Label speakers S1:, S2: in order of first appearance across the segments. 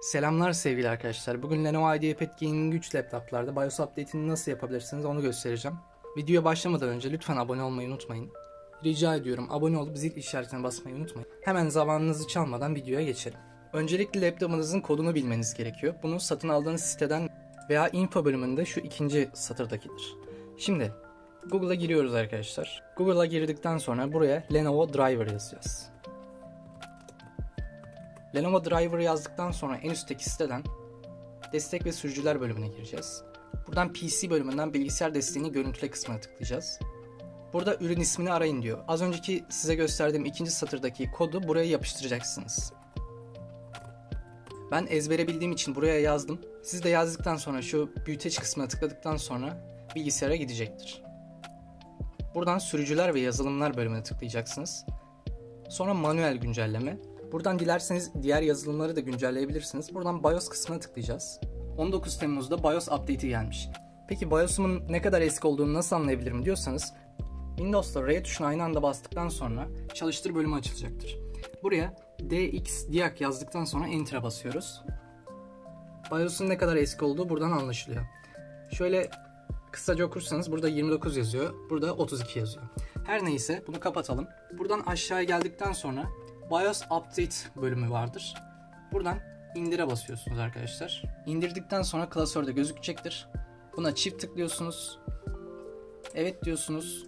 S1: Selamlar sevgili arkadaşlar. Bugün Lenovo IdeaPad Gaming 3 laptoplarda BIOS update'ini nasıl yapabilirsiniz onu göstereceğim. Videoya başlamadan önce lütfen abone olmayı unutmayın. Rica ediyorum abone olup zil işaretine basmayı unutmayın. Hemen zamanınızı çalmadan videoya geçelim. Öncelikle laptopunuzun kodunu bilmeniz gerekiyor. Bunu satın aldığınız siteden veya info bölümünde şu ikinci satırdakidir. Şimdi Google'a giriyoruz arkadaşlar. Google'a girdikten sonra buraya Lenovo Driver yazacağız. Lenovo Driver yazdıktan sonra en üstteki siteden destek ve sürücüler bölümüne gireceğiz. Buradan PC bölümünden bilgisayar desteğini görüntüle kısmına tıklayacağız. Burada ürün ismini arayın diyor. Az önceki size gösterdiğim ikinci satırdaki kodu buraya yapıştıracaksınız. Ben ezbere bildiğim için buraya yazdım. Siz de yazdıktan sonra şu büyüteç kısmına tıkladıktan sonra bilgisayara gidecektir. Buradan sürücüler ve yazılımlar bölümüne tıklayacaksınız. Sonra manuel güncelleme. Buradan dilerseniz diğer yazılımları da güncelleyebilirsiniz. Buradan BIOS kısmına tıklayacağız. 19 Temmuz'da BIOS update'i gelmiş. Peki BIOS'umun ne kadar eski olduğunu nasıl anlayabilirim diyorsanız Windows'ta R tuşuna aynı anda bastıktan sonra çalıştır bölümü açılacaktır. Buraya DX diak yazdıktan sonra Enter'a basıyoruz. BIOS'un ne kadar eski olduğu buradan anlaşılıyor. Şöyle kısaca okursanız burada 29 yazıyor, burada 32 yazıyor. Her neyse bunu kapatalım. Buradan aşağıya geldikten sonra BIOS Update bölümü vardır. Buradan indire basıyorsunuz arkadaşlar. İndirdikten sonra klasörde gözükecektir. Buna çift tıklıyorsunuz. Evet diyorsunuz.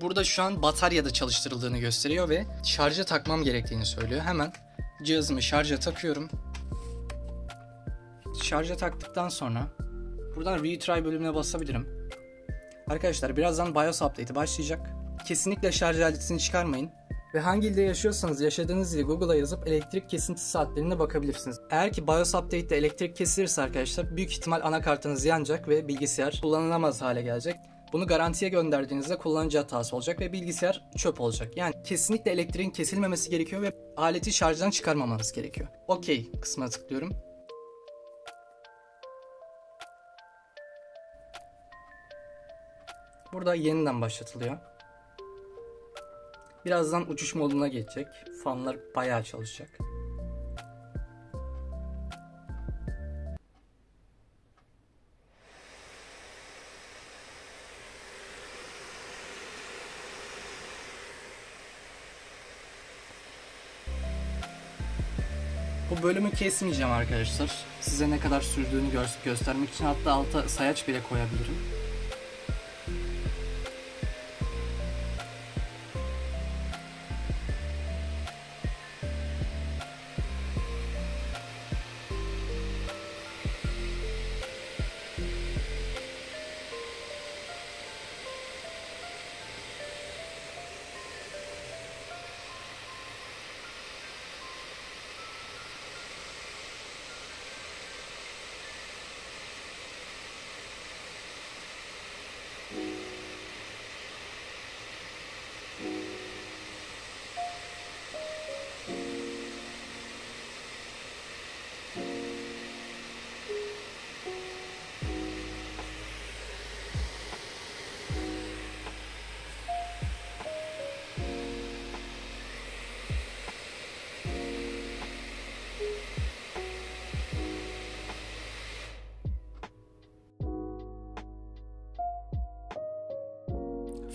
S1: Burada şu an bataryada çalıştırıldığını gösteriyor ve şarja takmam gerektiğini söylüyor. Hemen cihazımı şarja takıyorum. Şarja taktıktan sonra buradan retry bölümüne basabilirim. Arkadaşlar birazdan BIOS update'i başlayacak. Kesinlikle şarj aletini çıkarmayın. Ve hangi ilde yaşıyorsanız yaşadığınız ili Google'a yazıp elektrik kesintisi saatlerine bakabilirsiniz. Eğer ki BIOS Update'de elektrik kesilirse arkadaşlar büyük ihtimal anakartınız yanacak ve bilgisayar kullanılamaz hale gelecek. Bunu garantiye gönderdiğinizde kullanıcı hatası olacak ve bilgisayar çöp olacak. Yani kesinlikle elektriğin kesilmemesi gerekiyor ve aleti şarjdan çıkarmamanız gerekiyor. OK kısmına tıklıyorum. Burada yeniden başlatılıyor. Birazdan uçuş moduna geçecek. Fanlar bayağı çalışacak. Bu bölümü kesmeyeceğim arkadaşlar. Size ne kadar sürdüğünü gö göstermek için hatta alta sayaç bile koyabilirim.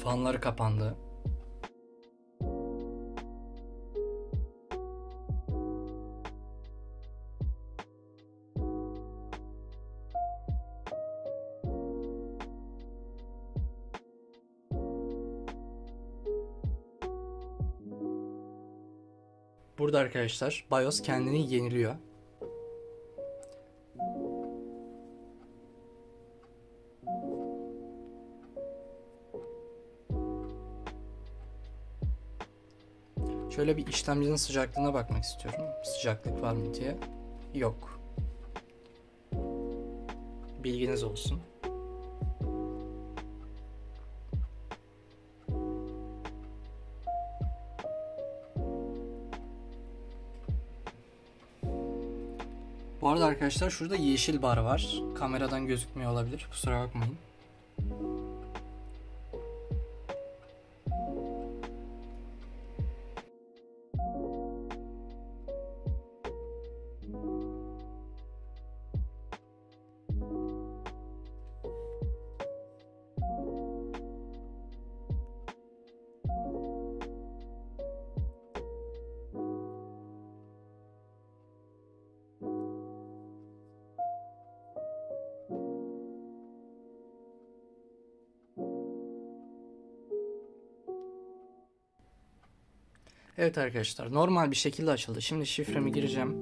S1: Fanları kapandı. Burada arkadaşlar BIOS kendini yeniliyor. Şöyle bir işlemcinin sıcaklığına bakmak istiyorum. Sıcaklık var mı diye. Yok. Bilginiz olsun. Bu arada arkadaşlar şurada yeşil bar var. Kameradan gözükmüyor olabilir. Kusura bakmayın. Evet arkadaşlar normal bir şekilde açıldı. Şimdi şifremi gireceğim.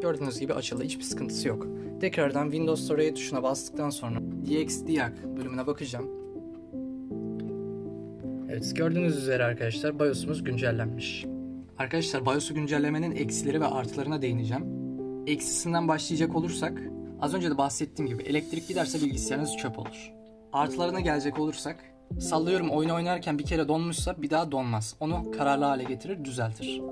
S1: Gördüğünüz gibi açıldı. Hiçbir sıkıntısı yok. Tekrardan Windows Store tuşuna bastıktan sonra DXDiag bölümüne bakacağım. Evet gördüğünüz üzere arkadaşlar BIOS'umuz güncellenmiş. Arkadaşlar BIOS'u güncellemenin eksileri ve artılarına değineceğim. Eksisinden başlayacak olursak az önce de bahsettiğim gibi elektrik giderse bilgisayarınız çöp olur. Artılarına gelecek olursak sallıyorum oyun oynarken bir kere donmuşsa bir daha donmaz. Onu kararlı hale getirir düzeltir.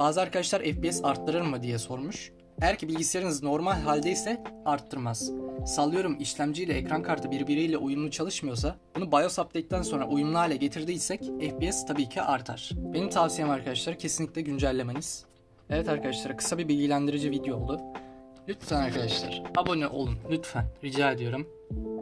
S1: Bazı arkadaşlar FPS arttırır mı diye sormuş. Eğer ki bilgisayarınız normal haldeyse arttırmaz. Sallıyorum işlemci ile ekran kartı birbiriyle uyumlu çalışmıyorsa bunu BIOS update'ten sonra uyumlu hale getirdiysek FPS tabii ki artar. Benim tavsiyem arkadaşlar kesinlikle güncellemeniz. Evet arkadaşlar kısa bir bilgilendirici video oldu. Lütfen arkadaşlar abone olun lütfen rica ediyorum.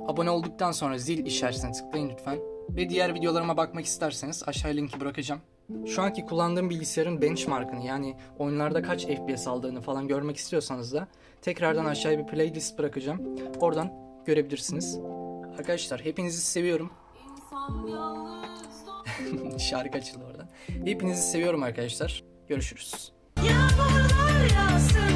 S1: Abone olduktan sonra zil işaretine tıklayın lütfen. Ve diğer videolarıma bakmak isterseniz aşağıya linki bırakacağım. Şu anki kullandığım bilgisayarın benchmarkını yani oyunlarda kaç FPS aldığını falan görmek istiyorsanız da tekrardan aşağıya bir playlist bırakacağım. Oradan görebilirsiniz. Arkadaşlar hepinizi seviyorum. Şarkı açıldı orada. Hepinizi seviyorum arkadaşlar. Görüşürüz.
S2: Yağmurlar yağsın